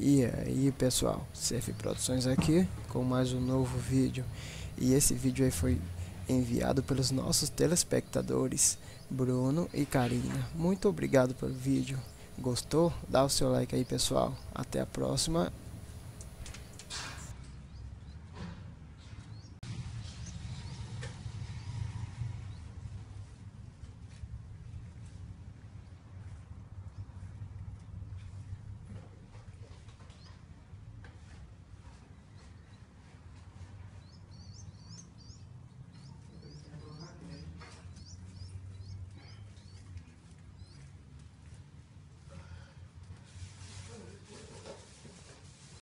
E aí pessoal, CF Produções aqui com mais um novo vídeo. E esse vídeo aí foi enviado pelos nossos telespectadores Bruno e Karina. Muito obrigado pelo vídeo. Gostou? Dá o seu like aí pessoal. Até a próxima